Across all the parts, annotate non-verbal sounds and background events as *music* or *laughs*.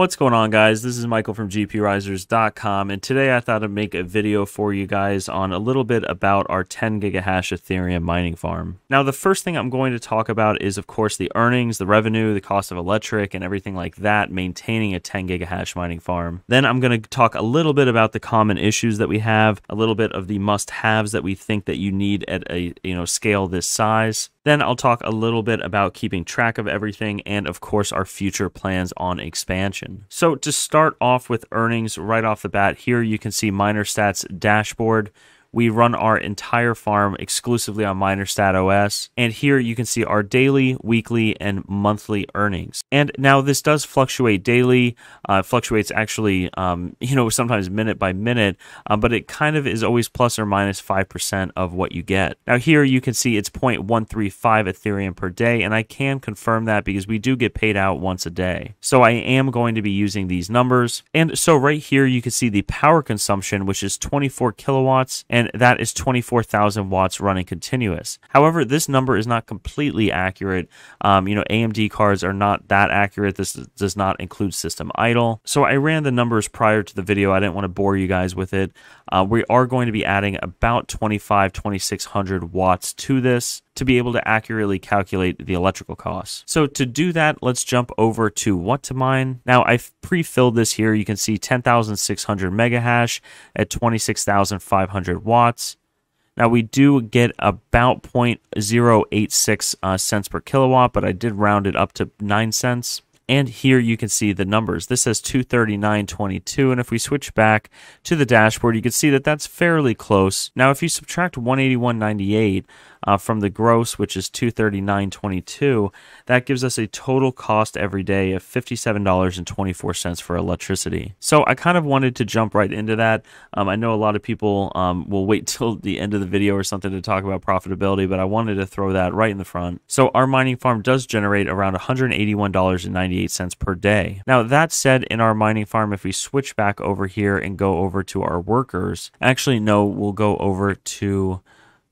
What's going on, guys? This is Michael from gpurisers.com and today I thought I'd make a video for you guys on a little bit about our 10 gigahash Ethereum mining farm. Now, the first thing I'm going to talk about is, of course, the earnings, the revenue, the cost of electric, and everything like that, maintaining a 10 gigahash mining farm. Then I'm going to talk a little bit about the common issues that we have, a little bit of the must-haves that we think that you need at a you know scale this size. Then I'll talk a little bit about keeping track of everything and, of course, our future plans on expansion. So, to start off with earnings right off the bat, here you can see MinerStat's dashboard we run our entire farm exclusively on MinerStat OS. And here you can see our daily, weekly, and monthly earnings. And now this does fluctuate daily, uh, fluctuates actually, um, *laughs* you know, sometimes minute by minute, uh, but it kind of is always plus or minus 5% of what you get. Now here you can see it's 0.135 Ethereum per day, and I can confirm that because we do get paid out once a day. So I am going to be using these numbers. And so right here you can see the power consumption, which is 24 kilowatts, and and that is 24,000 watts running continuous. However, this number is not completely accurate. Um, you know, AMD cards are not that accurate. This does not include system idle. So I ran the numbers prior to the video. I didn't want to bore you guys with it. Uh, we are going to be adding about 25, 2600 watts to this to be able to accurately calculate the electrical costs. So to do that, let's jump over to WhatToMine. Now I've pre-filled this here. You can see 10,600 megahash at 26,500 watts. Now we do get about 0.086 uh, cents per kilowatt, but I did round it up to 9 cents. And here you can see the numbers. This says 239.22. And if we switch back to the dashboard, you can see that that's fairly close. Now, if you subtract 181.98, uh, from the gross, which is 239.22, that gives us a total cost every day of $57.24 for electricity. So I kind of wanted to jump right into that. Um, I know a lot of people um, will wait *laughs* till the end of the video or something to talk about profitability, but I wanted to throw that right in the front. So our mining farm does generate around $181.98 per day. Now that said, in our mining farm, if we switch back over here and go over to our workers, actually no, we'll go over to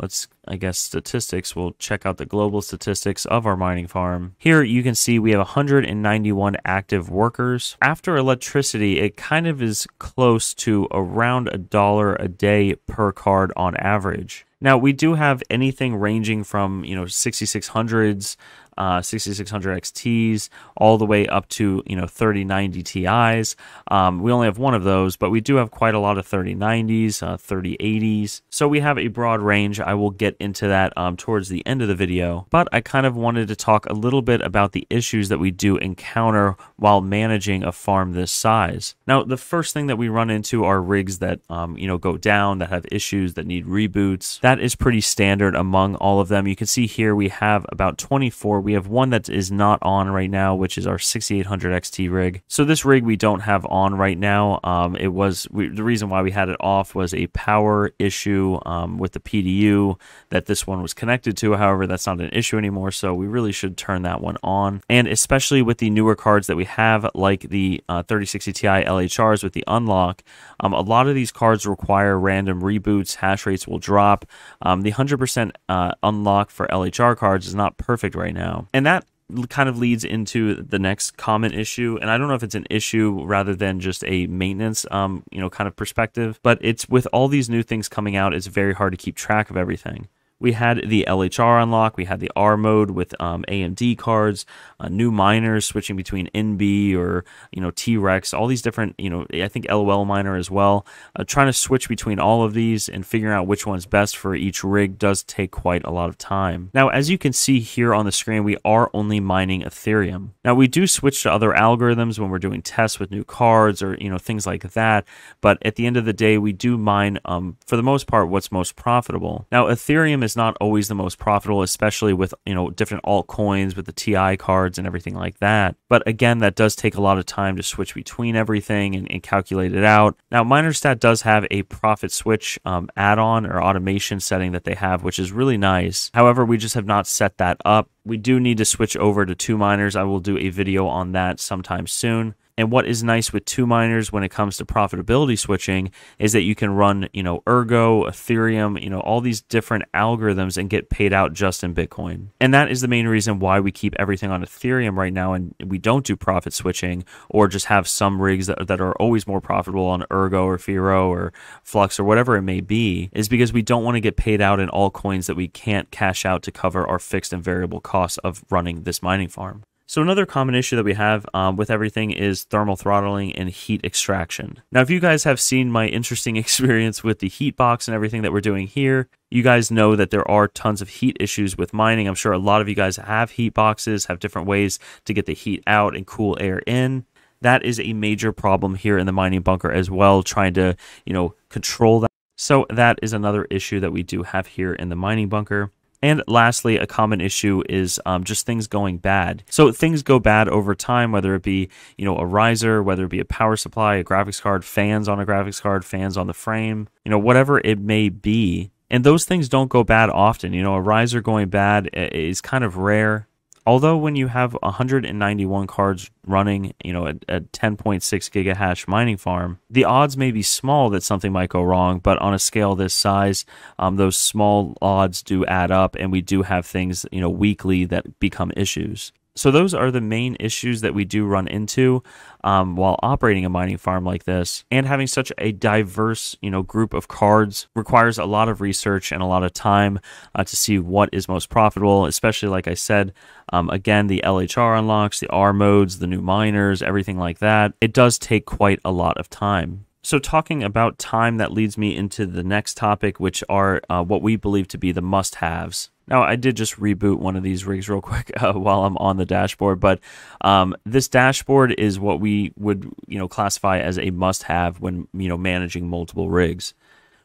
let's I guess statistics. We'll check out the global statistics of our mining farm. Here you can see we have 191 active workers. After electricity it kind of is close to around a dollar a day per card on average. Now we do have anything ranging from you know 6600s uh, 6600 XTs all the way up to you know 3090 Ti's. Um, we only have one of those, but we do have quite a lot of 3090s, uh, 3080s. So we have a broad range. I will get into that um, towards the end of the video, but I kind of wanted to talk a little bit about the issues that we do encounter while managing a farm this size. Now, the first thing that we run into are rigs that um, you know go down, that have issues, that need reboots. That is pretty standard among all of them. You can see here we have about 24 we have one that is not on right now, which is our 6800 XT rig. So this rig we don't have on right now. Um, it was we, the reason why we had it off was a power issue um, with the PDU that this one was connected to. However, that's not an issue anymore, so we really should turn that one on. And especially with the newer cards that we have, like the uh, 3060 Ti LHRs with the unlock, um, a lot of these cards require random reboots. Hash rates will drop. Um, the 100% uh, unlock for LHR cards is not perfect right now. And that kind of leads into the next common issue and i don't know if it's an issue rather than just a maintenance um, you know kind of perspective but it's with all these new things coming out it's very hard to keep track of everything we had the LHR unlock, we had the R mode with um, AMD cards, uh, new miners switching between NB or you know T-Rex, all these different you know I think lolMiner as well. Uh, trying to switch between all of these and figuring out which one's best for each rig does take quite a lot of time. Now, as you can see here on the screen, we are only mining Ethereum. Now we do switch to other algorithms when we're doing tests with new cards or you know things like that, but at the end of the day, we do mine um, for the most part what's most profitable. Now Ethereum is is not always the most profitable, especially with you know different altcoins with the TI cards and everything like that. But again, that does take a lot of time to switch between everything and, and calculate it out. Now, MinerStat does have a profit switch um, add-on or automation setting that they have, which is really nice. However, we just have not set that up. We do need to switch over to 2Miners. I will do a video on that sometime soon. And what is nice with 2Miners when it comes to profitability switching is that you can run, you know, Ergo, Ethereum, you know, all these different algorithms and get paid out just in Bitcoin. And that is the main reason why we keep everything on Ethereum right now and we don't do profit switching or just have some rigs that, that are always more profitable on Ergo or Firo or Flux or whatever it may be, is because we don't want to get paid out in all coins that we can't cash out to cover our fixed and variable costs of running this mining farm. So another common issue that we have um, with everything is thermal throttling and heat extraction. Now, if you guys have seen my interesting *laughs* experience with the heat box and everything that we're doing here, you guys know that there are tons of heat issues with mining. I'm sure a lot of you guys have heat boxes, have different ways to get the heat out and cool air in. That is a major problem here in the mining bunker as well, trying to, you know, control that. So that is another issue that we do have here in the mining bunker. And lastly, a common issue is um, just things going bad. So things go bad over time, whether it be you know a riser, whether it be a power supply, a graphics card, fans on a graphics card, fans on the frame, you know whatever it may be. And those things don't go bad often. You know, a riser going bad is kind of rare. Although when you have 191 cards running, you know, a, a 10.6 gigahash mining farm, the odds may be small that something might go wrong, but on a scale this size, um, those small odds do add up, and we do have things, you know, weekly that become issues. So those are the main issues that we do run into um, while operating a mining farm like this. And having such a diverse, you know, group of cards requires a lot of research and a lot of time uh, to see what is most profitable. Especially, like I said, um, again, the LHR unlocks, the R modes, the new miners, everything like that. It does take quite a lot of time. So, talking about time, that leads me into the next topic, which are uh, what we believe to be the must haves. Now, I did just reboot one of these rigs real quick *laughs* uh, while I'm on the dashboard, but um, this dashboard is what we would, you know, classify as a must-have when you know managing multiple rigs.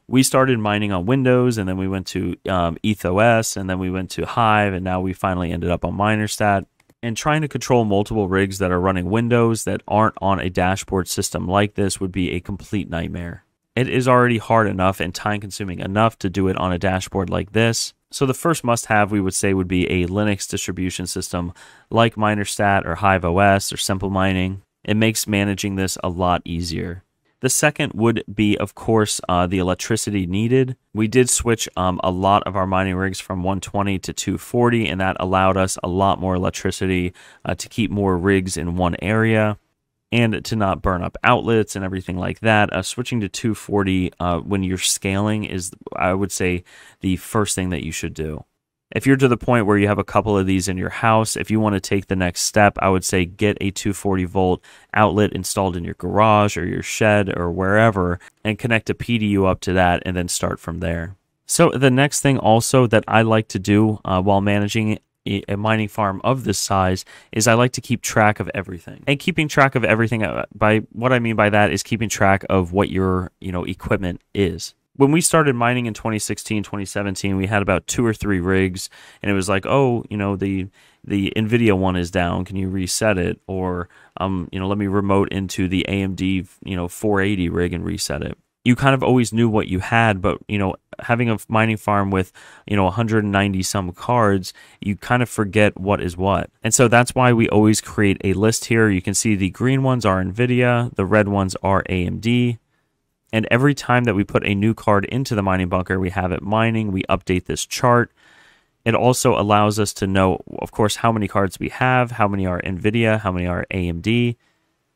We started mining on Windows, and then we went to um, EthOS, and then we went to Hive, and now we finally ended up on MinerStat and trying to control multiple rigs that are running Windows that aren't on a dashboard system like this would be a complete nightmare. It is already hard enough and time consuming enough to do it on a dashboard like this. So the first must have we would say would be a Linux distribution system like MinerStat or Hive OS or Simple Mining. It makes managing this a lot easier. The second would be, of course, uh, the electricity needed. We did switch um, a lot of our mining rigs from 120 to 240, and that allowed us a lot more electricity uh, to keep more rigs in one area and to not burn up outlets and everything like that. Uh, switching to 240 uh, when you're scaling is, I would say, the first thing that you should do if you're to the point where you have a couple of these in your house, if you want to take the next step, I would say get a 240 volt outlet installed in your garage or your shed or wherever and connect a PDU up to that and then start from there. So, the next thing also that I like to do uh, while managing a mining farm of this size is I like to keep track of everything. And keeping track of everything uh, by what I mean by that is keeping track of what your, you know, equipment is. When we started mining in 2016 2017 we had about two or three rigs and it was like oh you know the the nvidia one is down. Can you reset it? Or um you know let me remote into the amd you know 480 rig and reset it you kind of always knew what you had but you know having a mining farm with you know 190 some cards you kind of forget what is what and so that's why we always create a list here you can see the green ones are nvidia the red ones are amd and every time that we put a new card into the mining bunker, we have it mining, we update this chart. It also allows us to know, of course, how many cards we have, how many are NVIDIA, how many are AMD.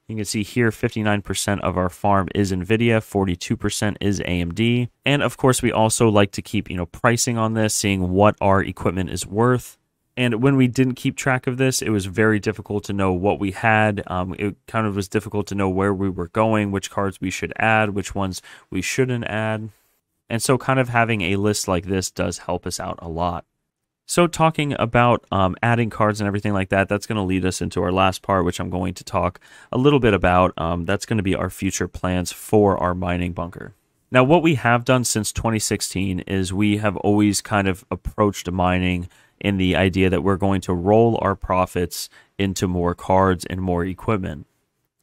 You can see here 59% of our farm is NVIDIA, 42% is AMD. And of course, we also like to keep, you know, pricing on this, seeing what our equipment is worth. And when we didn't keep track of this, it was very difficult to know what we had. Um, it kind of was difficult to know where we were going, which cards we should add, which ones we shouldn't add. And so, kind of having a list like this does help us out a lot. So, talking about um, adding cards and everything like that, that's going to lead us into our last part, which I'm going to talk a little bit about. Um, that's going to be our future plans for our mining bunker. Now, what we have done since 2016 is we have always kind of approached mining in the idea that we're going to roll our profits into more cards and more equipment.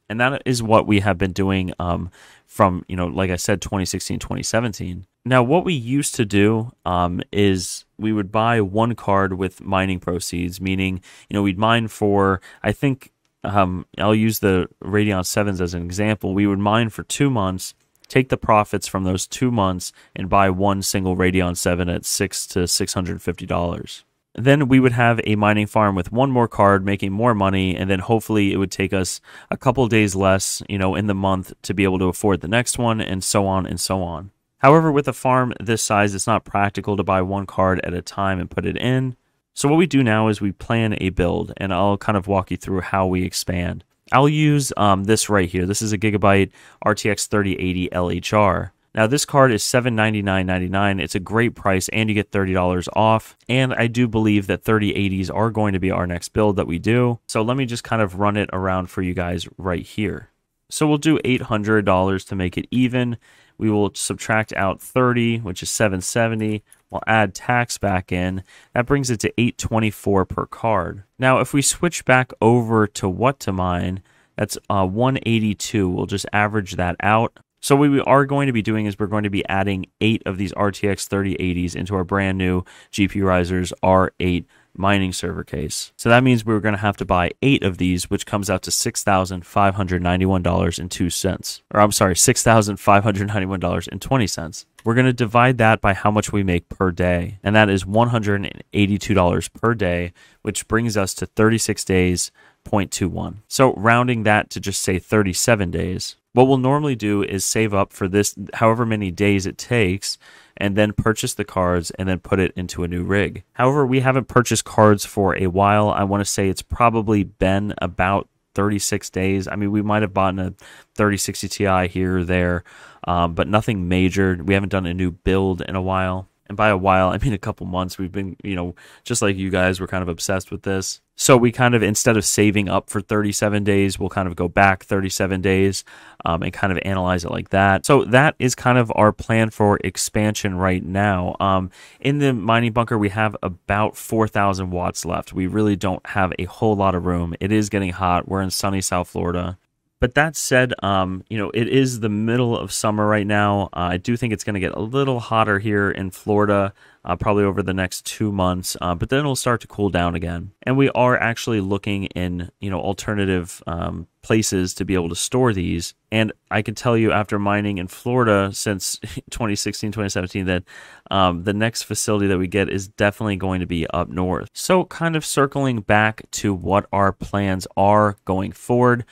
And that is what we have been doing um, from, you know, like I said, 2016, 2017. Now, what we used to do um, is we would buy one card with mining proceeds, meaning, you know, we'd mine for, I think um, I'll use the Radeon 7s as an example. We would mine for two months, take the profits from those two months, and buy one single Radeon 7 at six to $650. Then we would have a mining farm with one more card making more money, and then hopefully it would take us a couple days less, you know, in the month to be able to afford the next one, and so on and so on. However, with a farm this size, it's not practical to buy one card at a time and put it in. So what we do now is we plan a build, and I'll kind of walk you through how we expand. I'll use um, this right here. This is a Gigabyte RTX 3080 LHR. Now this card is $799.99. It's a great price and you get $30 off. And I do believe that 3080s are going to be our next build that we do. So let me just kind of run it around for you guys right here. So we'll do $800 to make it even. We will subtract out 30, which is 770. We'll add tax back in. That brings it to 824 per card. Now, if we switch back over to WhatToMine, that's uh, 182. We'll just average that out. So what we are going to be doing is we're going to be adding eight of these RTX 3080s into our brand new GPU Risers R8 mining server case. So that means we are going to have to buy eight of these, which comes out to $6,591.02. Or I'm sorry, $6,591.20. We're going to divide that by how much we make per day, and that is $182 per day, which brings us to 36 days 0.21. So rounding that to just say 37 days, what we'll normally do is save up for this however many days it takes and then purchase the cards and then put it into a new rig. However, we haven't purchased cards for a while. I want to say it's probably been about 36 days. I mean, we might have bought a 3060 Ti here or there, um, but nothing major. We haven't done a new build in a while. And by a while, *laughs* I mean a couple months. We've been, you know, just like you guys, we're kind of obsessed with this. So we kind of, instead of saving up for 37 days, we'll kind of go back 37 days um, and kind of analyze it like that. So that is kind of our plan for expansion right now. Um, in the mining bunker, we have about 4,000 watts left. We really don't have a whole lot of room. It is getting hot. We're in sunny South Florida. But that said, um, you know, it is the middle of summer right now. Uh, I do think it's going to get a little hotter here in Florida, uh, probably over the next two months. Uh, but then it'll start to cool down again. And we are actually looking in, you know, alternative um, places to be able to store these. And I can tell you, after mining in Florida since *laughs* 2016, 2017, that um, the next facility that we get is definitely going to be up north. So, kind of circling back to what our plans are going forward.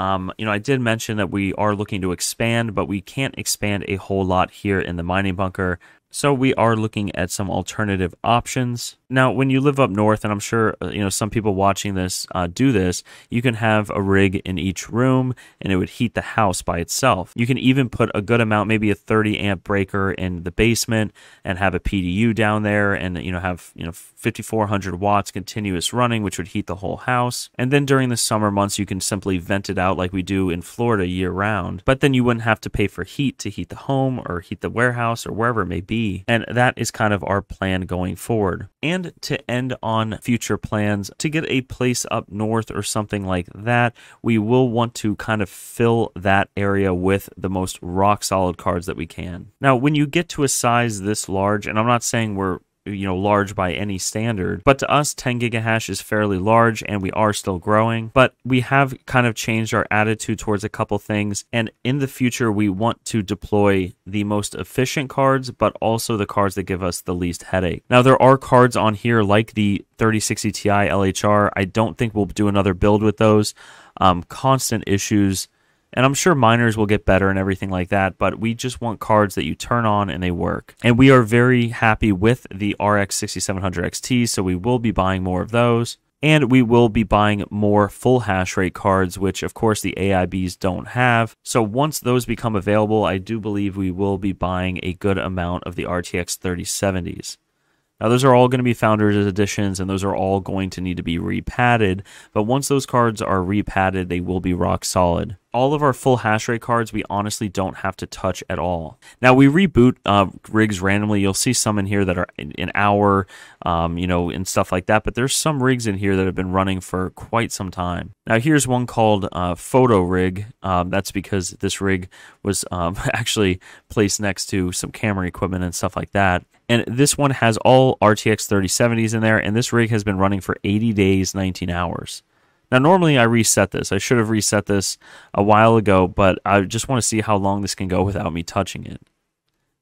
Um, you know, I did mention that we are looking to expand, but we can't expand a whole lot here in the mining bunker. So we are looking at some alternative options. Now, when you live up north, and I'm sure uh, you know some people watching this uh, do this, you can have a rig in each room, and it would heat the house by itself. You can even put a good amount, maybe a 30 amp breaker in the basement, and have a PDU down there, and you know have you know 5400 watts continuous running, which would heat the whole house. And then during the summer months, you can simply vent it out like we do in Florida year round. But then you wouldn't have to pay for heat to heat the home or heat the warehouse or wherever it may be and that is kind of our plan going forward. And to end on future plans, to get a place up north or something like that, we will want to kind of fill that area with the most rock solid cards that we can. Now, when you get to a size this large, and I'm not saying we're you know large by any standard. But to us 10 gigahash is fairly large and we are still growing. But we have kind of changed our attitude towards a couple things. And in the future we want to deploy the most efficient cards but also the cards that give us the least headache. Now there are cards on here like the 3060 ti lhr i don't think we'll do another build with those. Um, constant issues and I'm sure miners will get better and everything like that, but we just want cards that you turn on and they work. And we are very happy with the RX 6700 XT, so we will be buying more of those. And we will be buying more full hash rate cards, which of course the AIBs don't have. So once those become available, I do believe we will be buying a good amount of the RTX 3070s. Now, those are all going to be Founders editions, and those are all going to need to be repadded. But once those cards are repadded, they will be rock solid. All of our full hash rate cards, we honestly don't have to touch at all. Now, we reboot uh, rigs randomly. You'll see some in here that are an hour, um, you know, and stuff like that. But there's some rigs in here that have been running for quite some time. Now, here's one called uh, Photo Rig. Um, that's because this rig was um, *laughs* actually placed next to some camera equipment and stuff like that. And this one has all RTX 3070s in there, and this rig has been running for 80 days, 19 hours. Now, normally I reset this. I should have reset this a while ago, but I just want to see how long this can go without me touching it.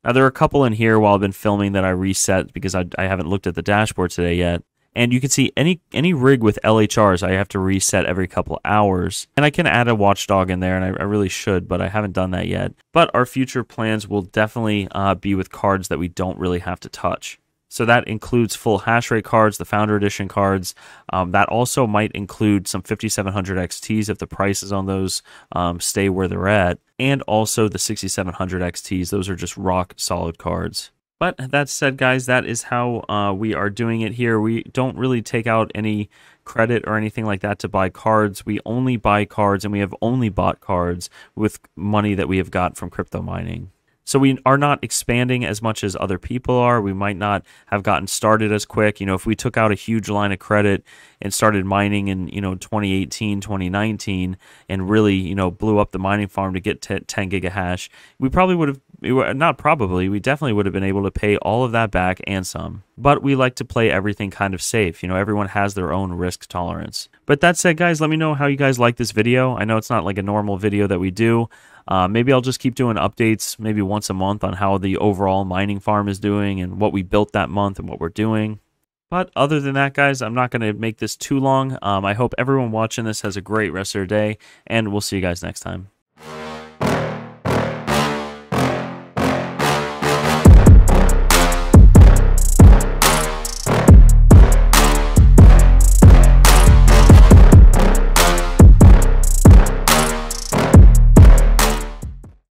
Now, there are a couple in here while I've been filming that I reset because I, I haven't looked at the dashboard today yet. And you can see any any rig with LHRs, I have to reset every couple hours. And I can add a watchdog in there, and I, I really should, but I haven't done that yet. But our future plans will definitely uh, be with cards that we don't really have to touch. So that includes full hash rate cards, the Founder Edition cards. Um, that also might include some 5700 XTs if the prices on those um, stay where they're at, and also the 6700 XTs. Those are just rock solid cards. But that said, guys, that is how uh, we are doing it here. We don't really take out any credit or anything like that to buy cards. We only buy cards and we have only bought cards with money that we have got from crypto mining. So we are not expanding as much as other people are. We might not have gotten started as quick. You know, if we took out a huge line of credit and started mining in, you know, 2018, 2019 and really, you know, blew up the mining farm to get 10 gigahash, we probably would have not probably, we definitely would have been able to pay all of that back and some. But we like to play everything kind of safe. You know, everyone has their own risk tolerance. But that said, guys, let me know how you guys like this video. I know it's not like a normal video that we do. Uh, maybe I'll just keep doing updates maybe once a month on how the overall mining farm is doing and what we built that month and what we're doing. But other than that, guys, I'm not going to make this too long. Um, I hope everyone watching this has a great rest of their day, and we'll see you guys next time.